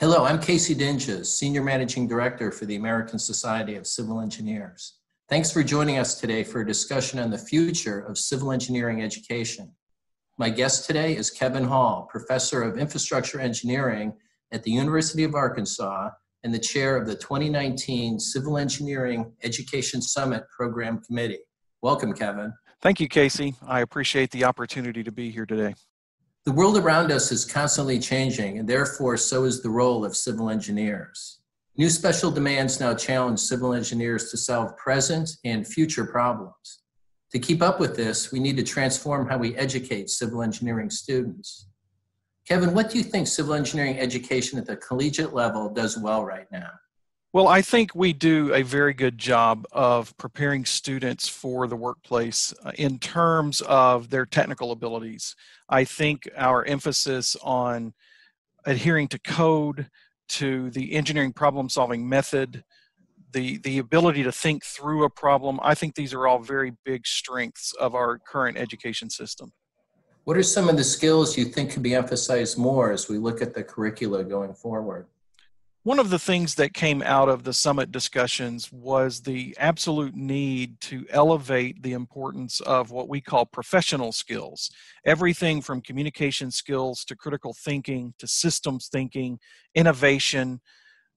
Hello, I'm Casey Dinges, Senior Managing Director for the American Society of Civil Engineers. Thanks for joining us today for a discussion on the future of civil engineering education. My guest today is Kevin Hall, Professor of Infrastructure Engineering at the University of Arkansas and the Chair of the 2019 Civil Engineering Education Summit Program Committee. Welcome, Kevin. Thank you, Casey. I appreciate the opportunity to be here today. The world around us is constantly changing, and therefore, so is the role of civil engineers. New special demands now challenge civil engineers to solve present and future problems. To keep up with this, we need to transform how we educate civil engineering students. Kevin, what do you think civil engineering education at the collegiate level does well right now? Well, I think we do a very good job of preparing students for the workplace uh, in terms of their technical abilities. I think our emphasis on adhering to code, to the engineering problem solving method, the, the ability to think through a problem, I think these are all very big strengths of our current education system. What are some of the skills you think can be emphasized more as we look at the curricula going forward? One of the things that came out of the summit discussions was the absolute need to elevate the importance of what we call professional skills. Everything from communication skills to critical thinking to systems thinking, innovation,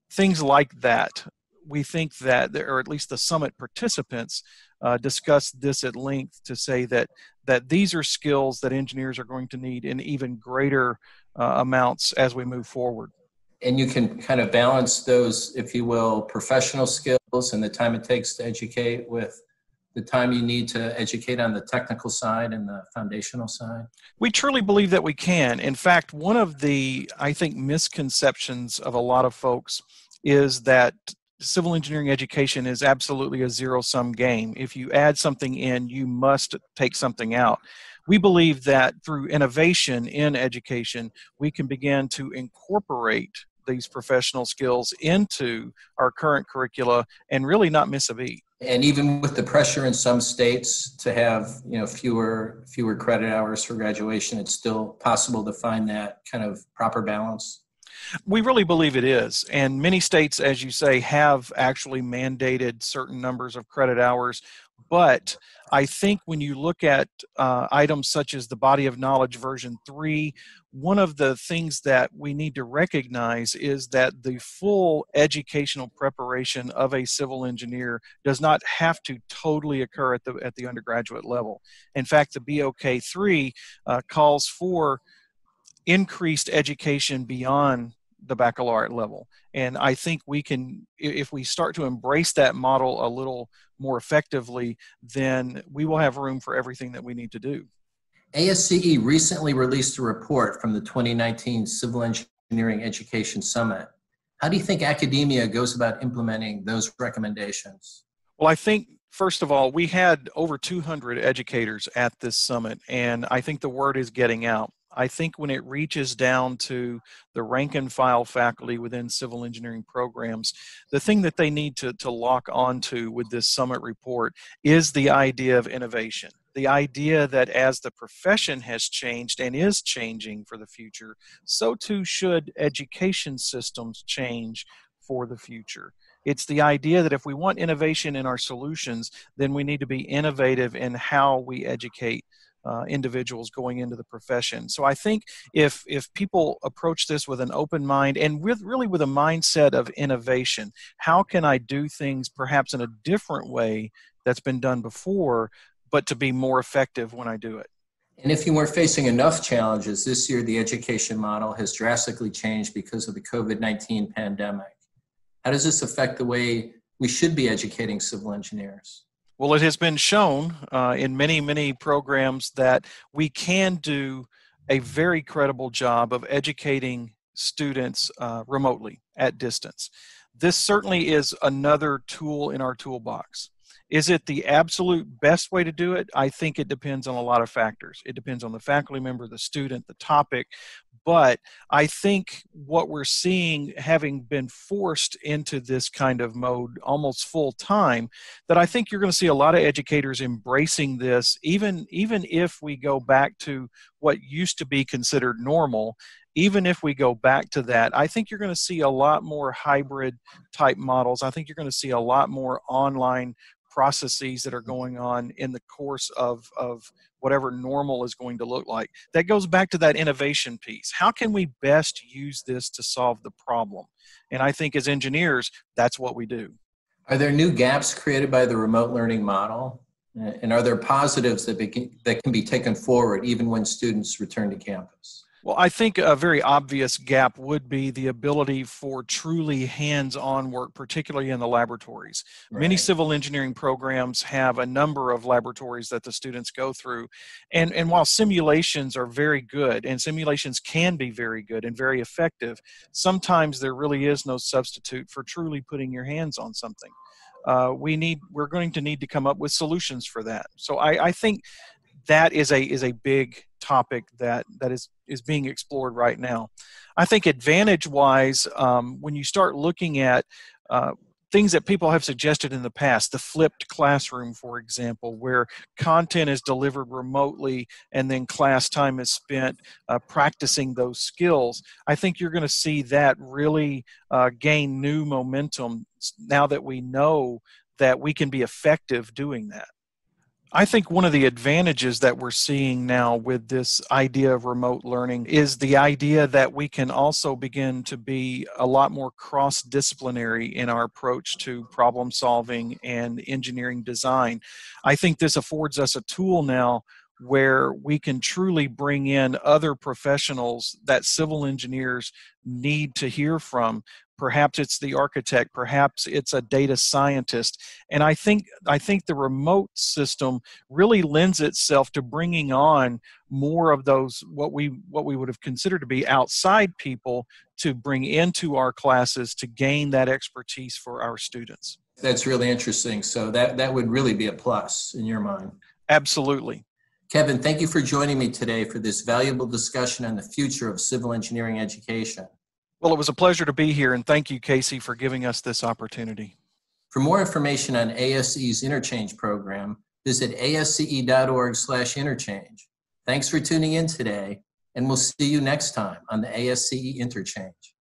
things like that. We think that, or at least the summit participants uh, discussed this at length to say that that these are skills that engineers are going to need in even greater uh, amounts as we move forward and you can kind of balance those, if you will, professional skills and the time it takes to educate with the time you need to educate on the technical side and the foundational side? We truly believe that we can. In fact, one of the, I think, misconceptions of a lot of folks is that civil engineering education is absolutely a zero sum game. If you add something in, you must take something out we believe that through innovation in education, we can begin to incorporate these professional skills into our current curricula and really not miss a beat. And even with the pressure in some states to have you know fewer fewer credit hours for graduation it's still possible to find that kind of proper balance? We really believe it is. And many states as you say have actually mandated certain numbers of credit hours but I think when you look at uh, items such as the body of knowledge version 3, one of the things that we need to recognize is that the full educational preparation of a civil engineer does not have to totally occur at the, at the undergraduate level. In fact, the BOK 3 uh, calls for increased education beyond the baccalaureate level. And I think we can, if we start to embrace that model a little more effectively, then we will have room for everything that we need to do. ASCE recently released a report from the 2019 Civil Engineering Education Summit. How do you think academia goes about implementing those recommendations? Well, I think First of all, we had over 200 educators at this summit, and I think the word is getting out. I think when it reaches down to the rank and file faculty within civil engineering programs, the thing that they need to, to lock onto with this summit report is the idea of innovation. The idea that as the profession has changed and is changing for the future, so too should education systems change for the future. It's the idea that if we want innovation in our solutions, then we need to be innovative in how we educate uh, individuals going into the profession. So I think if if people approach this with an open mind and with really with a mindset of innovation, how can I do things perhaps in a different way that's been done before, but to be more effective when I do it? And if you weren't facing enough challenges this year, the education model has drastically changed because of the COVID 19 pandemic. How does this affect the way we should be educating civil engineers? Well, it has been shown uh, in many, many programs that we can do a very credible job of educating students uh, remotely at distance. This certainly is another tool in our toolbox. Is it the absolute best way to do it? I think it depends on a lot of factors. It depends on the faculty member, the student, the topic. But I think what we're seeing, having been forced into this kind of mode almost full time, that I think you're going to see a lot of educators embracing this, even even if we go back to what used to be considered normal. Even if we go back to that, I think you're going to see a lot more hybrid type models. I think you're going to see a lot more online processes that are mm-hmm. going on in the course of, of whatever normal is going to look like. That goes back to that innovation piece. How can we best use this to solve the problem? And I think as engineers, that's what we do. Are there new gaps created by the remote learning model? And are there positives that, be, that can be taken forward even when students return to campus? Well, I think a very obvious gap would be the ability for truly hands on work, particularly in the laboratories. Right. Many civil engineering programs have a number of laboratories that the students go through. And, and while simulations are very good, and simulations can be very good and very effective, sometimes there really is no substitute for truly putting your hands on something. Uh, we need we're going to need to come up with solutions for that so I, I think that is a is a big topic that that is is being explored right now. I think advantage wise, um, when you start looking at uh, things that people have suggested in the past, the flipped classroom, for example, where content is delivered remotely and then class time is spent uh, practicing those skills, I think you're going to see that really uh, gain new momentum now that we know that we can be effective doing that. I think one of the advantages that we're seeing now with this idea of remote learning is the idea that we can also begin to be a lot more cross disciplinary in our approach to problem solving and engineering design. I think this affords us a tool now where we can truly bring in other professionals that civil engineers need to hear from. Perhaps it's the architect perhaps it's a data scientist. And i think i think the remote system really lends itself to bringing on more of those what we what we would have considered to be outside people to bring into our classes to gain that expertise for our students. That's really interesting. So that that would really be a plus in your mind. Absolutely Kevin, thank you for joining me today for this valuable discussion on the future of civil engineering education. Well, it was a pleasure to be here, and thank you, Casey, for giving us this opportunity. For more information on ASCE's Interchange program, visit asce.org/interchange. Thanks for tuning in today, and we'll see you next time on the ASCE Interchange.